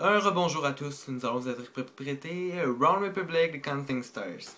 Un rebonjour à tous, nous allons vous interpréter Round Republic de Counting Stars.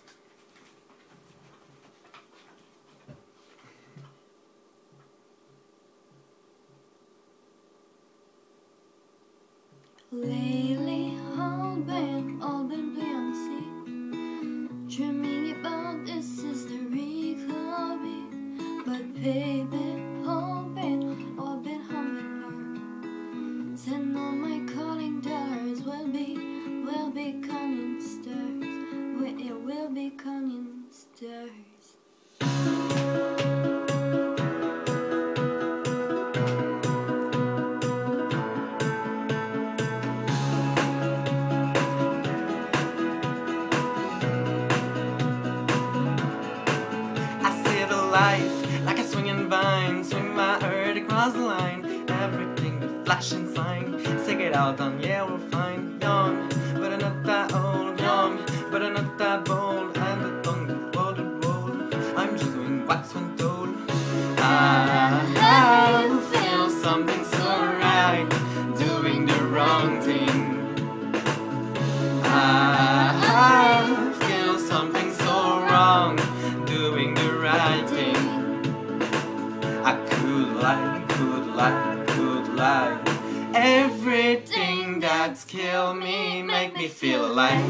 Life like a swinging vine, swing my earth across the line. Everything the flashing sign, stick it out on yeah we're fine. Young, but I'm not that old. Young, but I'm not that bold. And the tongue the the roll. I'm just doing what's when told. Could lie, could lie, could lie. Everything that's killed me make me feel alive.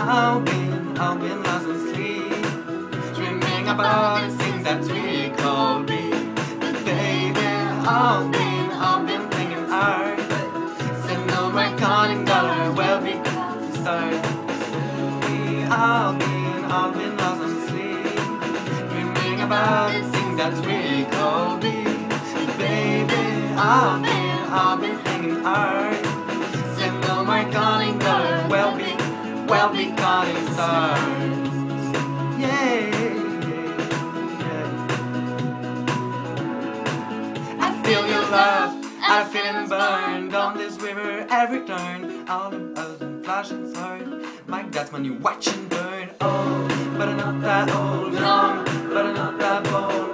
I've been, I've been lost in sleep, dreaming about the thing that we call me. But baby, I've been, I've been thinking hard. Said no, my calling dollar will be start. I've been, I've been lost in sleep, dreaming about the thing that we call me. Baby, I've been, I've been hanging hard. Said no, my calling dollar well be, will be calling stars. Yeah, yeah. I feel your love, I feel it burn down this river every turn. All the others flashing hard. My God's money watching burn. Oh, but I'm not that old, young, but I'm not that bold.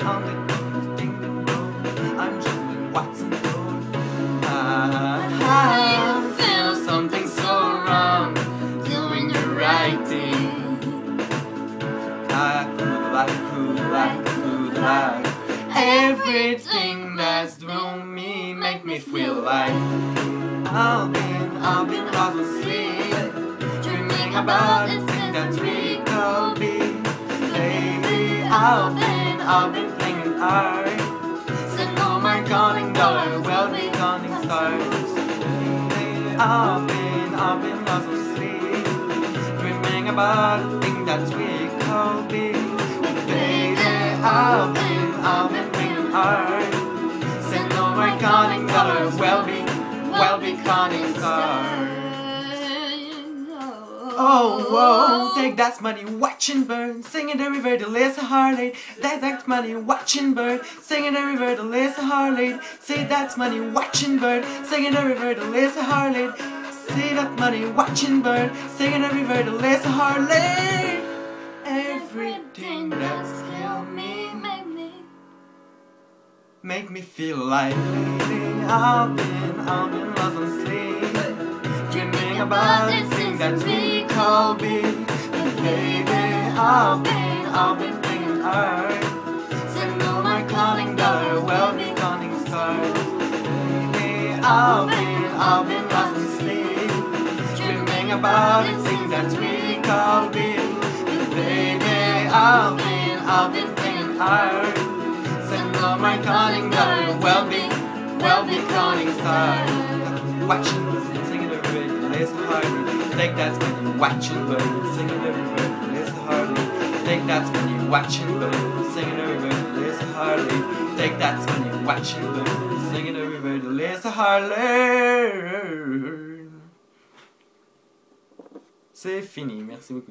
Everything that's thrown me make me feel like I've been, I've been lost in sleep, dreaming about the thing that we could be. Baby, I've been, I've been playing hard. Said no, my calling dollar will be calling stars. Baby, I've been, I've been lost in about a thing that we could be. Baby, I've been, I've been playing hard. Said no, my calling dollar will be, will be calling stars. Oh, whoa, take that money, watching burn, singing the river, the lace Harley. Take that money, watching burn, singing the river, the lace Harley. See that money, watching burn, singing the river, the lace Harley. See that money, watching burn, singing river, the lace Harley. Everything that's killed me make me make me feel like lately I've been, I've been lost in sleep, dreaming about the thing that we call be. But baby, I've been, I've been thinking hard. Said no, my calling dollar will be calling stars. Baby, I've been, about the thing that we call be. But baby, I've been, I've been thinking hard. Send all my calling dollar will be, will be calling stars. Watching, singing the river, listen hardly. Take that when you're watching, but singing the river, listen hardly. Take that when you're watching, but singing the hardly. Take that when you're watching, but singing the river, listen hardly. C'est fini, merci beaucoup.